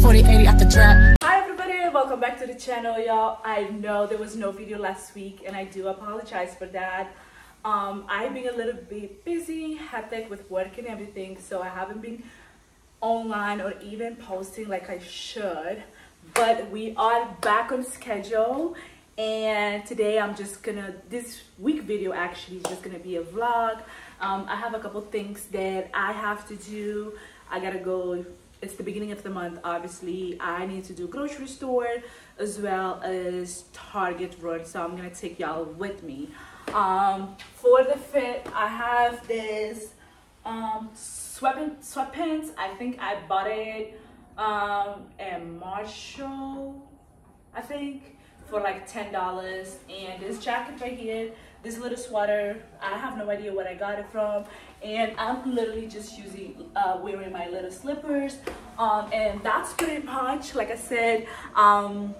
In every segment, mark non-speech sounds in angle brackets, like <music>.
40, 80 at the trap. Hi everybody, welcome back to the channel y'all. I know there was no video last week and I do apologize for that. Um, I've been a little bit busy, hectic with work and everything, so I haven't been online or even posting like I should. But we are back on schedule and today I'm just gonna, this week video actually is just gonna be a vlog. Um, I have a couple things that I have to do. I gotta go it's the beginning of the month. Obviously i need to do grocery store as well as target run so i'm gonna take y'all with me. Um, for the fit i have this um sweat sweatpants. I think i bought it um at marshall i think for like ten dollars. And this jacket right here this little sweater. I have no idea what i got it from. And i'm literally just using uh, wearing my little slippers. Um, and that's pretty much like i said um,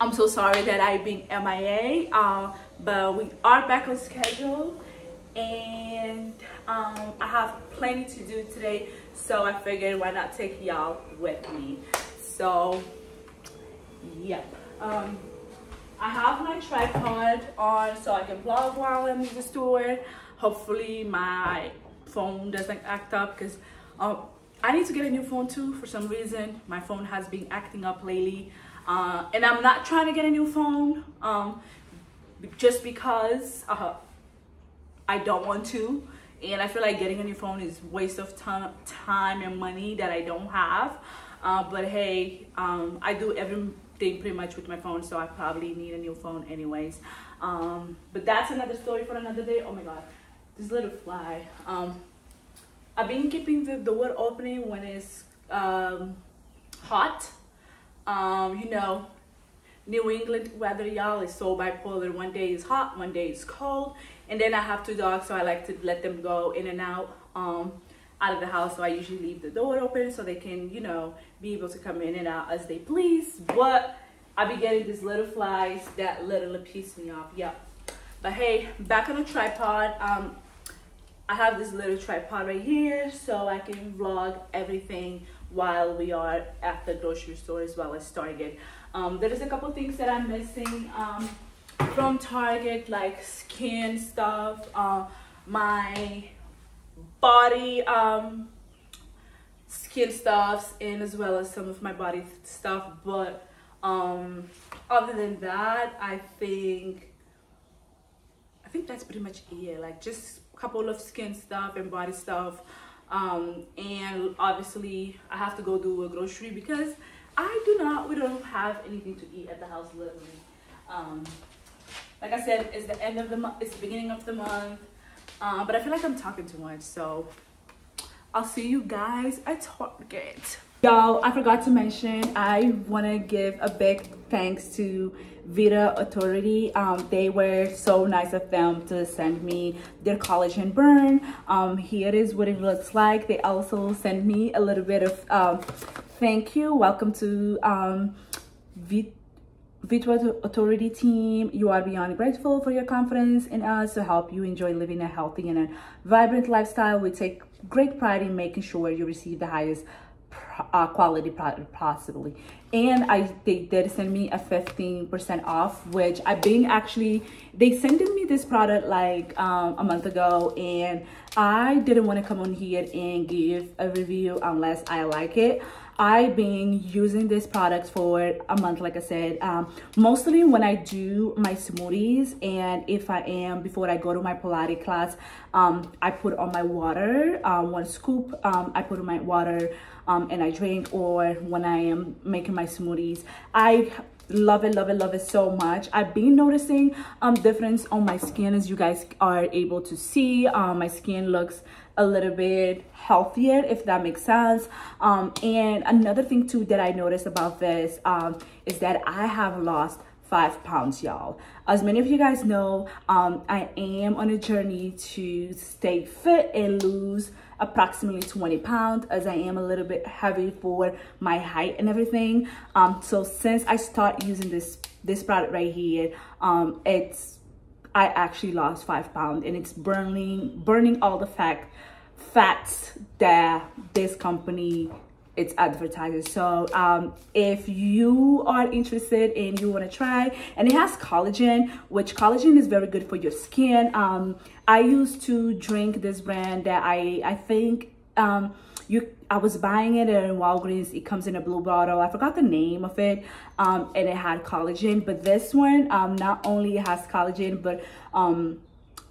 i'm so sorry that i've been mia uh, but we are back on schedule. And um, i have plenty to do today so i figured why not take y'all with me. So yep. Um, I have my tripod on so I can vlog while I'm in the store. Hopefully my phone doesn't act up because um, I need to get a new phone too for some reason. My phone has been acting up lately. Uh, and I'm not trying to get a new phone um, just because uh, I don't want to. And I feel like getting a new phone is waste of time, time and money that I don't have. Uh, but hey, um, I do everything pretty much with my phone so i probably need a new phone anyways. Um, but that's another story for another day. Oh my god this little fly. Um, i've been keeping the door opening when it's um, hot. Um, you know new england weather y'all is so bipolar. One day is hot one day is cold and then i have two dogs so i like to let them go in and out. Um, out of the house so I usually leave the door open so they can you know be able to come in and out as they please but I be getting these little flies that literally piss me off Yep. but hey back on the tripod um I have this little tripod right here so I can vlog everything while we are at the grocery store as well as Target um, there is a couple things that I'm missing um, from Target like skin stuff uh, my body um, skin stuffs and as well as some of my body stuff but um, other than that I think I think that's pretty much it. Like just a couple of skin stuff and body stuff um, and obviously I have to go do a grocery because I do not we don't have anything to eat at the house literally. Um, like I said it's the end of the month it's the beginning of the month uh, but I feel like I'm talking too much, so I'll see you guys at Target. Y'all, I forgot to mention, I want to give a big thanks to Vitauthority. Um, they were so nice of them to send me their collagen burn. Um, here is what it looks like. They also sent me a little bit of um, thank you. Welcome to um, Vita Vitauthority team, you are beyond grateful for your confidence in us to help you enjoy living a healthy and a vibrant lifestyle. We take great pride in making sure you receive the highest uh, quality product possibly. And I they did send me a 15% off, which I've been actually, they sent me this product like um, a month ago and I didn't want to come on here and give a review unless I like it. I've been using this product for a month, like I said, um, mostly when I do my smoothies and if I am, before I go to my Pilates class, um, I put on my water, um, one scoop, um, I put on my water um, and I drink or when I am making my smoothies. I love it love it love it so much i've been noticing um difference on my skin as you guys are able to see um my skin looks a little bit healthier if that makes sense um and another thing too that i noticed about this um is that i have lost five pounds y'all as many of you guys know um i am on a journey to stay fit and lose approximately 20 pounds as I am a little bit heavy for my height and everything. Um, so since I start using this, this product right here, um, it's, I actually lost five pounds and it's burning, burning all the fat, fats that this company it's advertising. So um, if you are interested and you want to try and it has collagen which collagen is very good for your skin. Um, i used to drink this brand that i i think um, you I was buying it in Walgreens. It comes in a blue bottle. I forgot the name of it. Um, and it had collagen. But this one, um, not only has collagen, but um,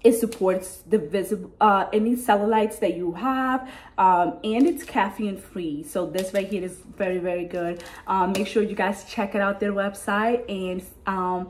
it supports the visible uh, any cellulites that you have um, and it's caffeine free so this right here is very very good um, make sure you guys check it out their website and um,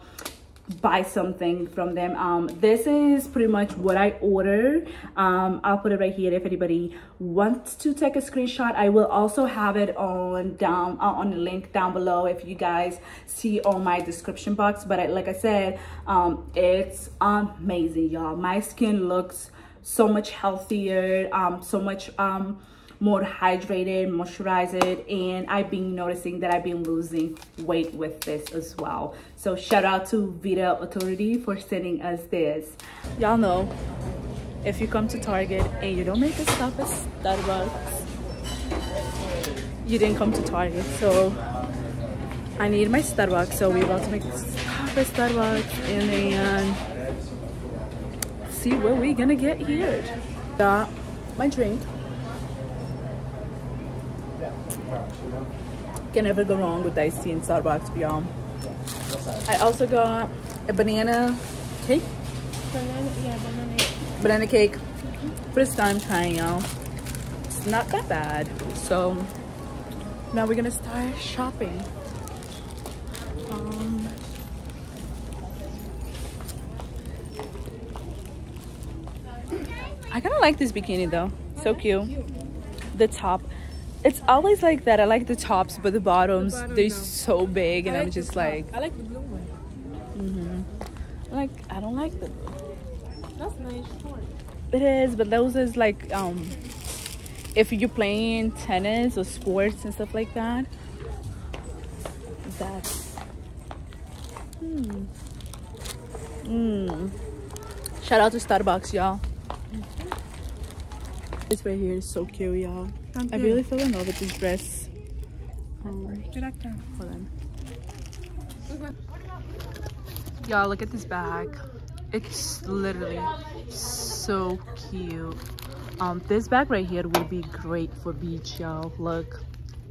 buy something from them. Um this is pretty much what i ordered um i'll put it right here if anybody wants to take a screenshot. I will also have it on down uh, on the link down below if you guys see on my description box. But I, like i said um it's amazing y'all. My skin looks so much healthier um so much um more hydrated, moisturized, and I've been noticing that I've been losing weight with this as well. So shout out to Vitauthority for sending us this. Y'all know, if you come to Target and you don't make a stop at Starbucks, you didn't come to Target. So I need my Starbucks. So we're about to make a stop at Starbucks and then see what we're gonna get here. Got my drink Can never go wrong with iced tea in Starbucks, y'all. I also got a banana cake. Banana, yeah, banana. Banana cake. First time trying, y'all. It's not that bad. So now we're gonna start shopping. Um, I kind of like this bikini though. So cute. The top it's always like that. I like the tops, but the bottoms, the bottom, they're no. so big, and like I'm just like. I like the blue one. Mm-hmm. like I don't like the. That's nice. It is, but those is like um, if you're playing tennis or sports and stuff like that. That's. Hmm. Hmm. Shout out to Starbucks, y'all. This right here is so cute, y'all. I really fell in love with this dress. Um, hold on. Y'all, look at this bag. It's literally so cute. Um, this bag right here would be great for beach, y'all. Look,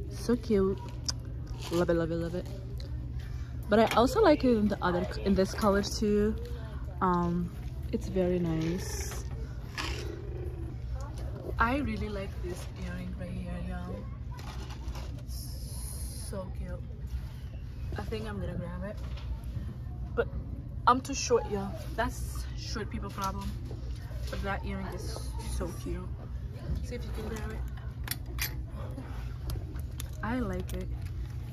so cute. Love it, love it, love it. But I also like it in the other, in this color too. Um, it's very nice. I really like this earring right here, y'all. So cute. I think I'm gonna grab it. But I'm too short, y'all. That's short people problem. But that earring is so cute. See if you can grab it. I like it.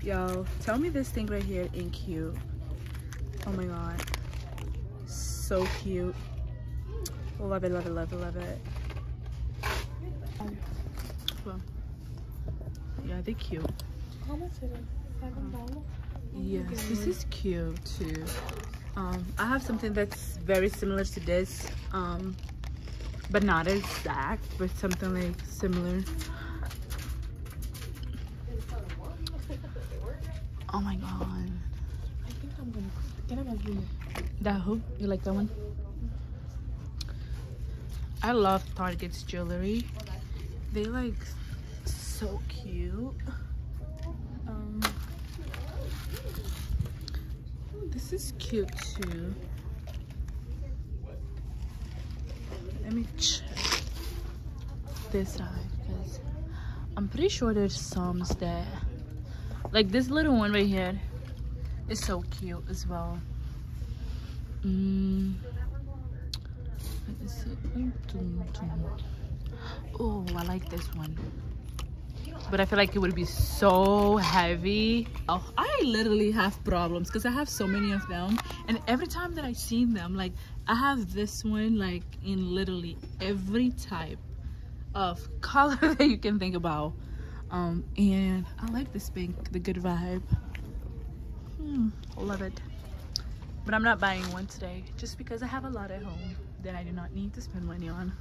Y'all, tell me this thing right here ain't cute. Oh my god. So cute. Love it, love it, love it, love it. Yeah, they're cute. How much is it? Seven dollars. Yes, this is cute too. Um, I have something that's very similar to this, um, but not exact, but something like similar. Oh my god. I think I'm gonna get a. That hoop? You like that one? I love Target's jewelry. They like so cute. Um, this is cute too. Let me check this side because I'm pretty sure there's some that like this little one right here is so cute as well. Mm. Oh, I like this one but I feel like it would be so heavy. Oh, I literally have problems because I have so many of them. And every time that I see them, like I have this one like in literally every type of <laughs> color that you can think about. Um, and I like this pink, the good vibe. Hmm, love it. But I'm not buying one today just because I have a lot at home that I do not need to spend money on.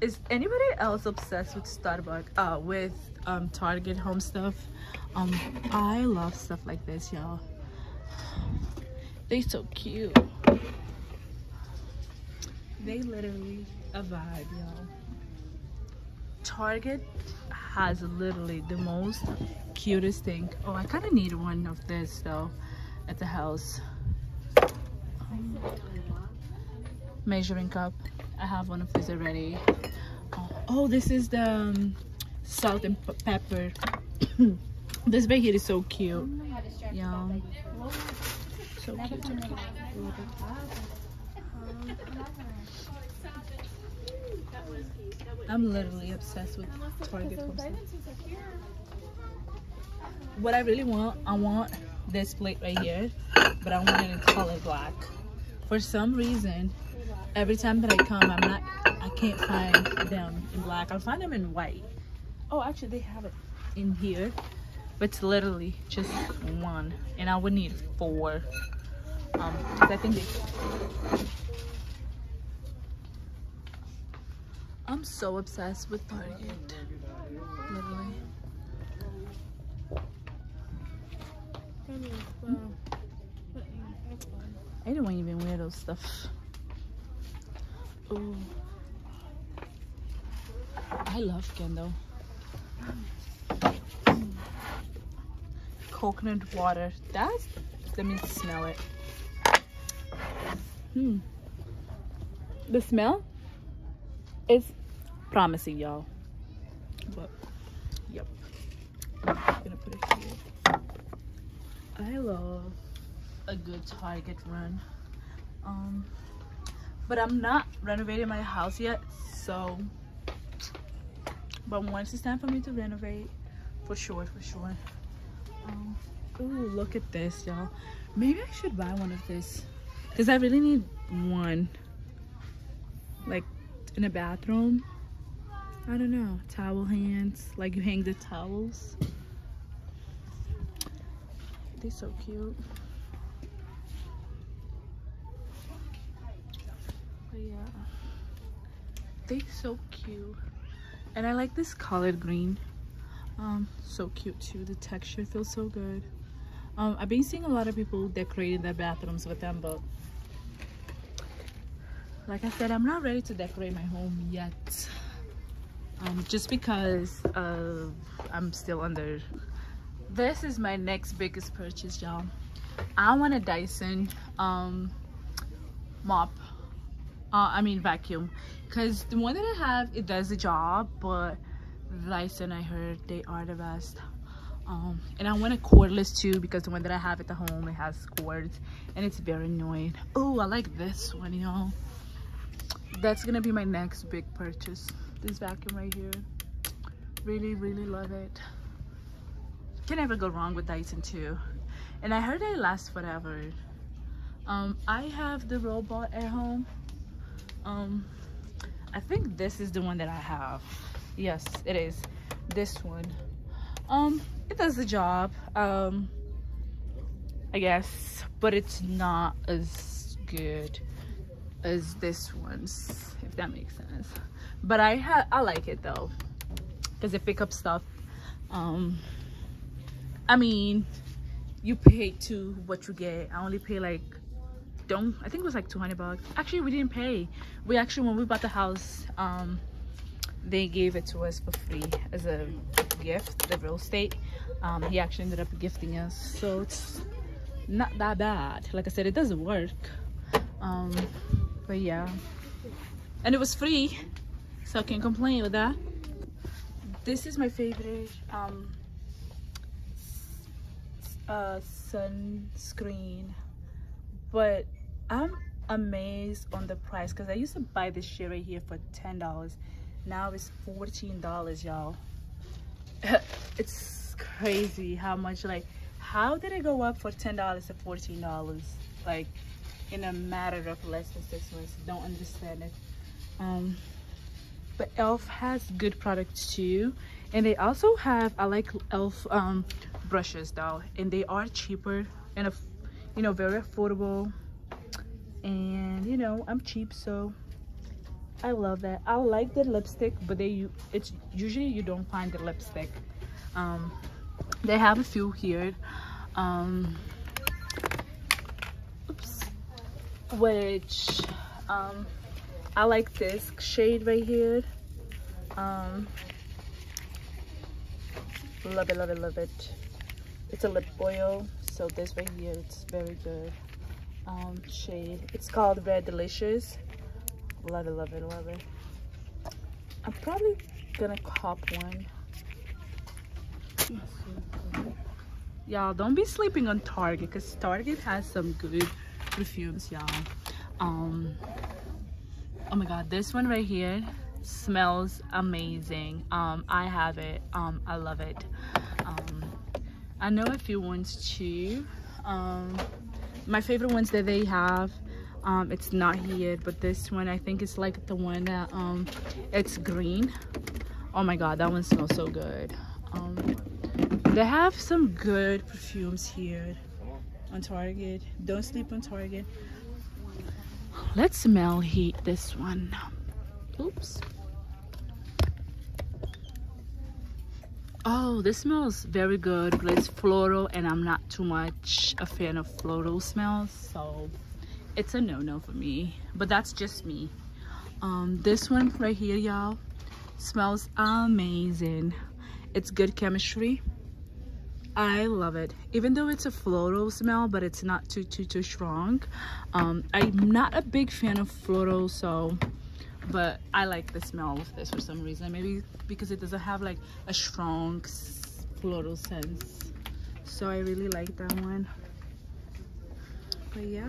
Is anybody else obsessed with starbucks? Uh with um target home stuff? Um i love stuff like this y'all. They so cute. They literally a vibe y'all. Target has literally the most cutest thing. Oh i kind of need one of this though at the house measuring cup i have one of these already oh, oh this is the um, salt and pepper <coughs> this right here is so cute yeah so cute. I'm literally obsessed with Target. What I really want, I want this plate right here, but I want it in color black. For some reason, every time that I come, I'm not, I can't find them in black. I'll find them in white. Oh, actually, they have it in here, but it's literally just one, and I would need four. Um, because I think they I'm so obsessed with Target. Literally. I don't even wear those stuff. Oh, I love Kendall. Coconut water. That's let me smell it. Hmm. The smell is promising y'all but yep I'm gonna put it here i love a good target run um but i'm not renovating my house yet so but once it's time for me to renovate for sure for sure. Um ooh, look at this y'all. Maybe i should buy one of this because i really need one. Like in a bathroom. I don't know towel hands like you hang the towels. They're so cute yeah they're so cute and I like this colored green um so cute too the texture feels so good um I've been seeing a lot of people decorating their bathrooms with them but like I said, I'm not ready to decorate my home yet. Um, just because I'm still under. This is my next biggest purchase, y'all. I want a Dyson um, mop. Uh, I mean vacuum. Because the one that I have, it does the job. But Dyson, I heard, they are the best. Um, and I want a cordless too because the one that I have at the home, it has cords. And it's very annoying. Oh, I like this one, y'all that's gonna be my next big purchase this vacuum right here really really love it can never go wrong with Dyson too and I heard they last forever um I have the robot at home um I think this is the one that I have. Yes it is. This one. Um it does the job um I guess but it's not as good as this one's if that makes sense. But i ha i like it though because it pick up stuff. Um i mean you pay to what you get. I only pay like don't i think it was like 200 bucks actually we didn't pay. We actually when we bought the house um they gave it to us for free as a gift the real estate. Um he actually ended up gifting us so it's not that bad. Like i said it doesn't work. Um but yeah. And it was free so i can't complain with that. This is my favorite um uh sunscreen. But i'm amazed on the price because i used to buy this shit right here for ten dollars. Now it's 14 dollars y'all. <laughs> It's crazy how much like how did it go up for ten dollars to 14 dollars? Like in a matter of less than six months. Don't understand it. Um but elf has good products too. And they also have i like elf um brushes though. And they are cheaper and a you know very affordable and you know i'm cheap so I love that. I like the lipstick, but they it's usually you don't find the lipstick. Um, they have a few here. Um, oops. Which um, I like this shade right here. Um, love it, love it, love it. It's a lip oil, so this right here, it's very good um, shade. It's called Red Delicious. Love it, love it, love it. I'm probably gonna cop one. Y'all, don't be sleeping on Target because Target has some good perfumes, y'all. Um, oh my God, this one right here smells amazing. Um, I have it. Um, I love it. Um, I know a few ones too. Um, my favorite ones that they have um it's not here but this one i think it's like the one that um it's green. Oh my god that one smells so good. Um they have some good perfumes here on target. Don't sleep on target. Let's smell heat this one. Oops. Oh, this smells very good, it's floral and I'm not too much a fan of floral smells, so it's a no-no for me. But that's just me. Um, this one right here, y'all, smells amazing. It's good chemistry. I love it. Even though it's a floral smell, but it's not too, too, too strong. Um, I'm not a big fan of floral, so but I like the smell of this for some reason. Maybe because it doesn't have like a strong floral sense. So I really like that one. But yeah,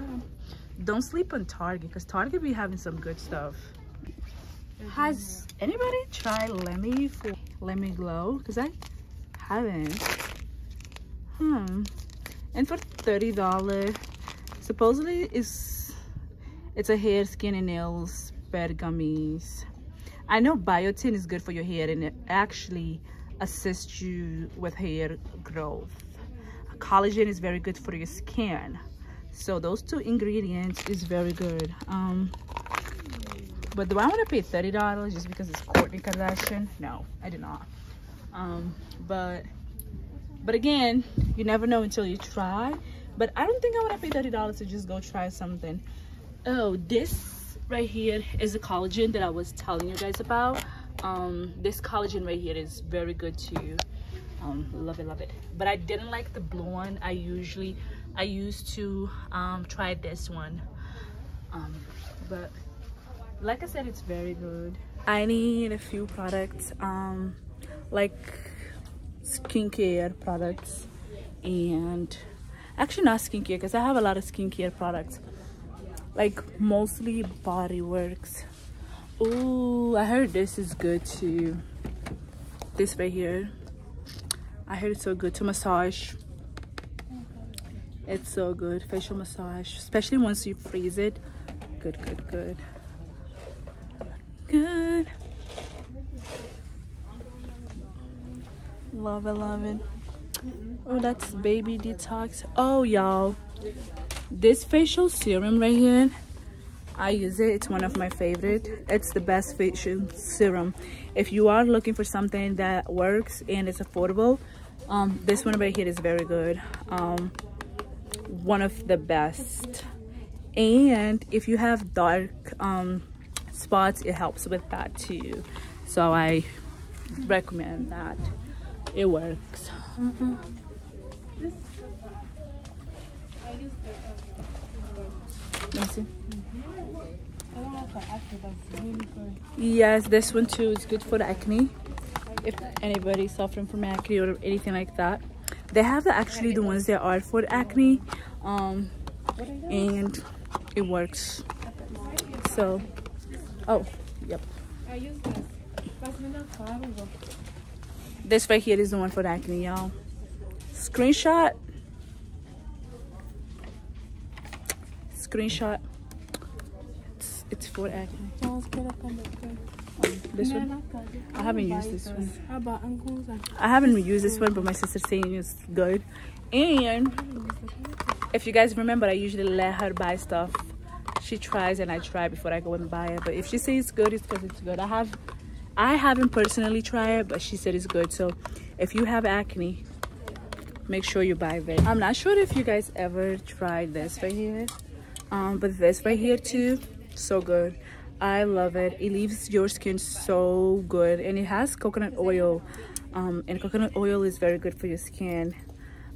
don't sleep on Target because Target be having some good stuff. Has anybody tried Lemme for Lemme Glow? Because I haven't. Hmm. And for $30, supposedly it's it's a hair, skin, and nails bed gummies. I know biotin is good for your hair and it actually assists you with hair growth. Collagen is very good for your skin. So those two ingredients is very good. Um, but do I want to pay $30 just because it's Kourtney Kardashian? No, I do not. Um, but but again, you never know until you try. But I don't think I want to pay $30 to just go try something. Oh, this right here is the collagen that I was telling you guys about. Um, this collagen right here is very good too. Um, love it, love it. But I didn't like the blue one. I usually, I used to um, try this one. Um, but like I said, it's very good. I need a few products, um, like skincare products and actually not skincare because I have a lot of skincare products like mostly body works oh i heard this is good too this right here i heard it's so good to massage. It's so good facial massage especially once you freeze it. Good good good. Good. Love it love it. Oh that's baby detox. Oh y'all. This facial serum right here i use it it's one of my favorite. It's the best facial serum. If you are looking for something that works and it's affordable um, this one right here is very good. Um, one of the best. And if you have dark um, spots it helps with that too. So i recommend that. It works. Mm -hmm. Let me see. Yes, this one too is good for acne. If anybody's suffering from acne or anything like that. They have actually the ones that are for acne. Um, and it works. So, oh, yep. This right here is the one for acne, y'all. Screenshot screenshot. It's, for acne. This one? I haven't used this one. I haven't used this one, but my sister's saying it's good. And if you guys remember, I usually let her buy stuff. she tries and I try before I go and buy it. But if she says it's good, it's because it's good. I have, I haven't personally tried it, but she said it's good. So if you have acne, make sure you buy this. I'm not sure if you guys ever tried this right here, um, but this right here too, so good. I love it. It leaves your skin so good, and it has coconut oil, um, and coconut oil is very good for your skin,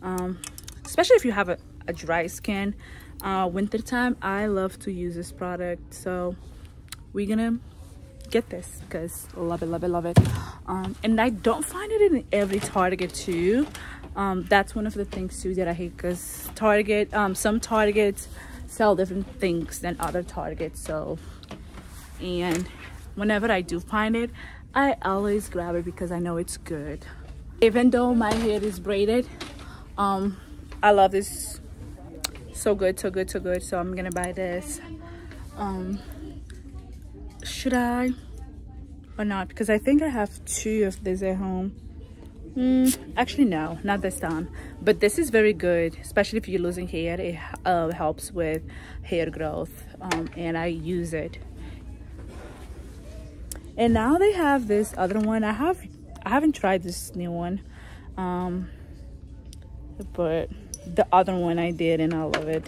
um, especially if you have a, a dry skin uh wintertime i love to use this product so we're gonna get this because love it love it love it um and i don't find it in every target too um that's one of the things too that i hate because target um some targets sell different things than other targets so and whenever i do find it i always grab it because i know it's good. Even though my hair is braided um i love this. So good so good so good so i'm gonna buy this. Um should i? Or not? Because i think i have two of these at home mm, actually no not this time but this is very good especially if you're losing hair it uh, helps with hair growth um, and i use it and now they have this other one i have i haven't tried this new one um but the other one I did and I love it.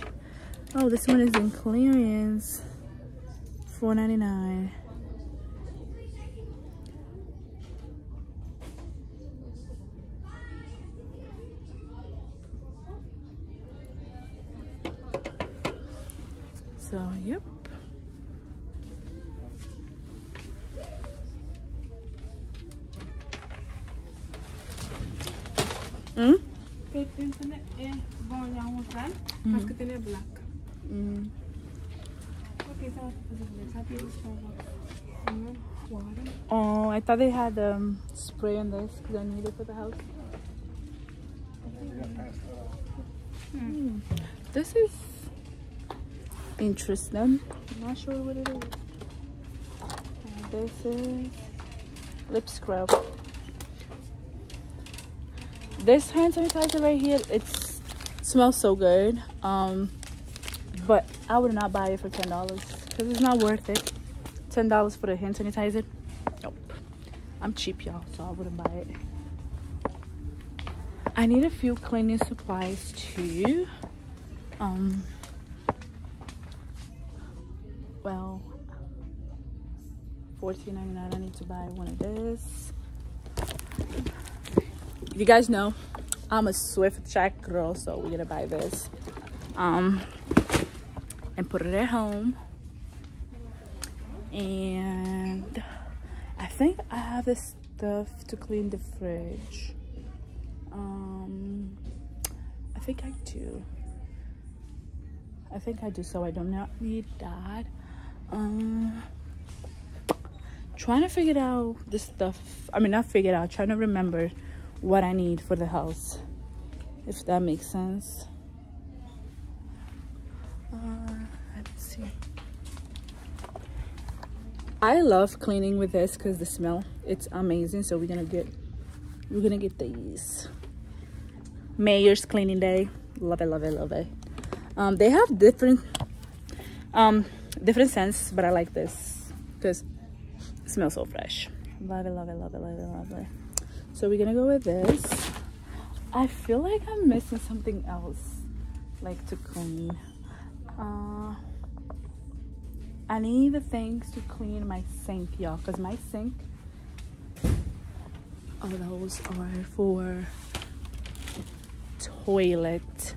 Oh, this one is in clearance. $4.99. So, yep. Mm? internet är vanliga hårfärg. Fast que tiene black. Mm. Okay, so happy to Starbucks. Water. Oh, I thought they had um, spray on this because I need it for the house. Hmm. This is interesting. I'm not sure what it is. And this is lip scrub. This hand sanitizer right here, it smells so good. Um, but I would not buy it for ten dollars because it's not worth it. Ten dollars for the hand sanitizer. Nope. I'm cheap, y'all, so I wouldn't buy it. I need a few cleaning supplies too. Um. Well, fourteen ninety nine. I need to buy one of this. You guys know I'm a Swift Check girl, so we're gonna buy this. Um, and put it at home. And I think I have this stuff to clean the fridge. Um, I think I do. I think I do, so I do not need that. Um, trying to figure out the stuff. I mean, not figure out. Trying to remember what I need for the house, if that makes sense. Uh, let's see. I love cleaning with this because the smell it's amazing. So we're gonna get we're gonna get these. Meyer's cleaning day. Love it, love it, love it. Um, they have different um different scents, but I like this because it smells so fresh. Love it, love it, love it, love it, love it. So we're gonna go with this. I feel like I'm missing something else, like to clean. Uh, I need the things to clean my sink, y'all, because my sink, oh, those are for toilet.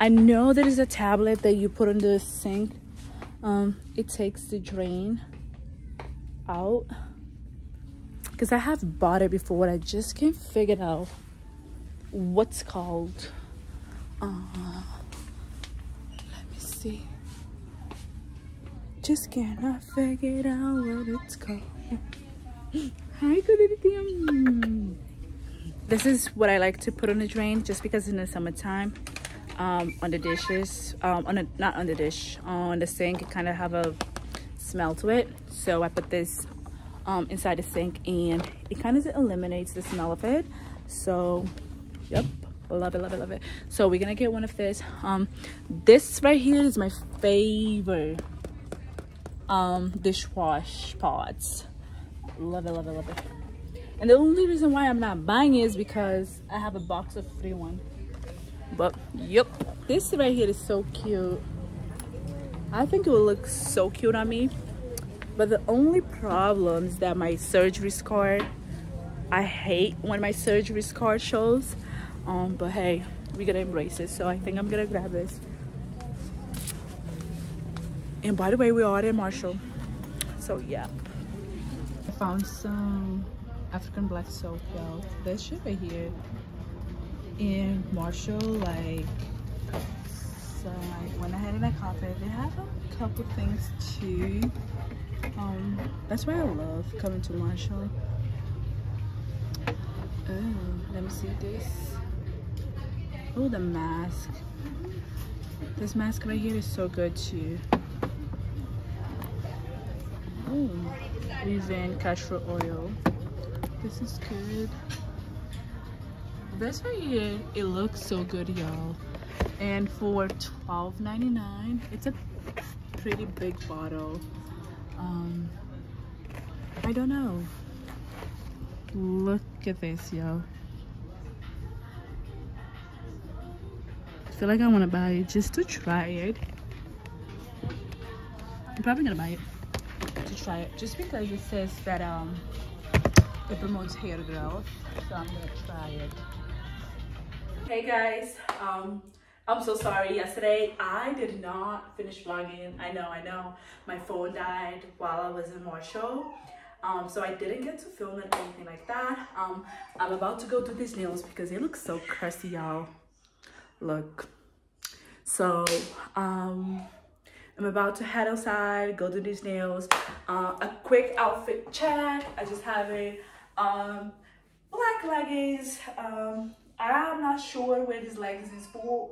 I know there is a tablet that you put on the sink. Um, it takes the drain out because I have bought it before. But I just can't figure out what's called. Uh, let me see. Just cannot figure out what it's called. <gasps> Hi, good This is what I like to put on the drain just because in the summertime, um, on the dishes, um, on the, not on the dish, on the sink, it kind of have a smell to it. So I put this um, inside the sink and it kind of eliminates the smell of it. So, yep, love it, love it, love it. So we're gonna get one of this. Um, this right here is my favorite um, dishwash pods. Love it, love it, love it. And the only reason why I'm not buying is because I have a box of free one. But yep, this right here is so cute. I think it will look so cute on me. But the only problem is that my surgery scar, I hate when my surgery scar shows. Um, but hey, we gotta embrace it. So I think I'm gonna grab this. And by the way, we are at Marshall. So yeah. I found some African black soap, y'all. This shit right here. In Marshall, like, so I went ahead and I copied. They have a couple things too. Um, that's why I love coming to Marshall. Oh, let me see this. Oh, the mask. This mask right here is so good too. Oh, Leave-In castor oil. This is good. This right here, it looks so good, y'all. And for $12.99, it's a pretty big bottle. Um, I don't know. Look at this, yo. I feel like I want to buy it just to try it. I'm probably gonna buy it to try it just because it says that um it promotes hair growth so i'm gonna try it hey guys. Um i'm so sorry. Yesterday i did not finish vlogging. I know i know. My phone died while i was in marshall um so i didn't get to film it or anything like that. Um i'm about to go do these nails because they look so crusty y'all. Look. So um I'm about to head outside, go do these nails. Uh, a quick outfit check. I just have a um, black leggings. Um, I'm not sure where this leggings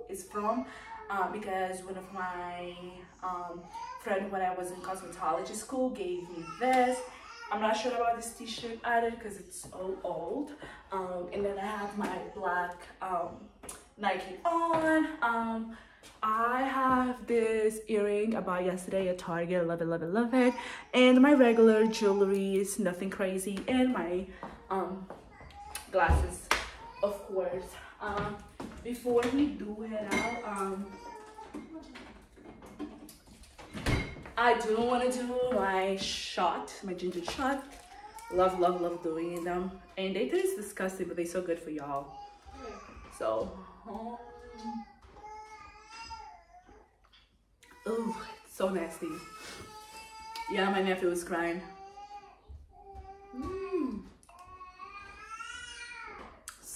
is from uh, because one of my um, friend when I was in cosmetology school gave me this. I'm not sure about this t-shirt either because it's so old. Um, and then I have my black um, Nike on. Um, I have this earring I bought yesterday at Target. Love it, love it, love it. And my regular jewelry is nothing crazy. And my um, glasses, course. Um, before we do head out, um, I do want to do my shot, my ginger shot. Love, love, love doing them. And they taste disgusting, but they're so good for y'all. So, um, Oh, so nasty. Yeah, my nephew was crying.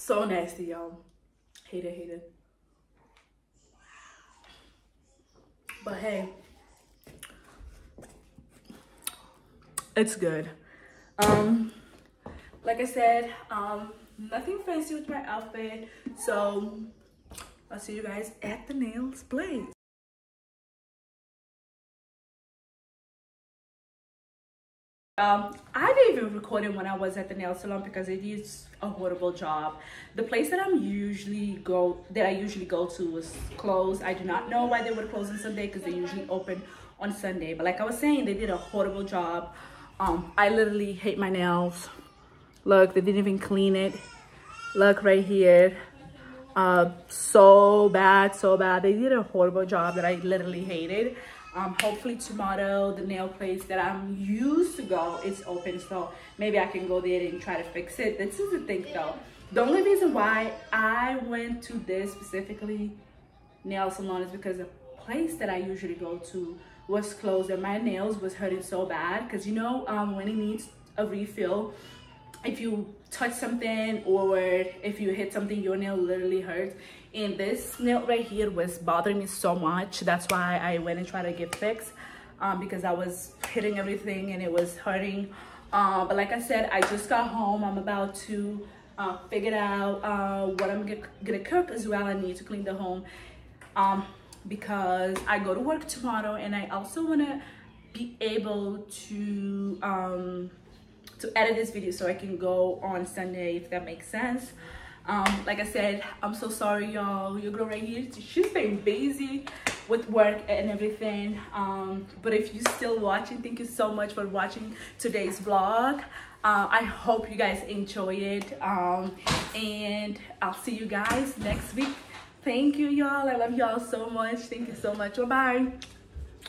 So nasty, y'all. Hate it, hate it. But hey, it's good. Um, like I said, um, nothing fancy with my outfit. So I'll see you guys at the nails place. Um, I didn't even record it when I was at the nail salon because it is a horrible job. The place that I'm usually go that I usually go to was closed. I do not know why they were closed on Sunday because they usually open on Sunday. But like I was saying, they did a horrible job. Um, I literally hate my nails. Look, they didn't even clean it. Look right here. Uh, so bad, so bad. They did a horrible job that I literally hated um, hopefully tomorrow the nail place that i'm used to go is open so maybe i can go there and try to fix it. This is the thing though. The only reason why i went to this specifically nail salon is because the place that i usually go to was closed and my nails was hurting so bad because you know um, when it needs a refill if you touch something or if you hit something your nail literally hurts. And this nail right here was bothering me so much. That's why i went and tried to get fixed um, because i was hitting everything and it was hurting. Uh, but like i said i just got home. I'm about to uh, figure out uh, what i'm gonna cook as well. I need to clean the home um, because i go to work tomorrow and i also want to be able to um, to edit this video so i can go on sunday if that makes sense um, like I said, I'm so sorry, y'all. Your girl right here, she's been busy with work and everything. Um, but if you're still watching, thank you so much for watching today's vlog. Uh, I hope you guys enjoy it. Um, and I'll see you guys next week. Thank you, y'all. I love y'all so much. Thank you so much. Bye-bye.